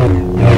Yeah.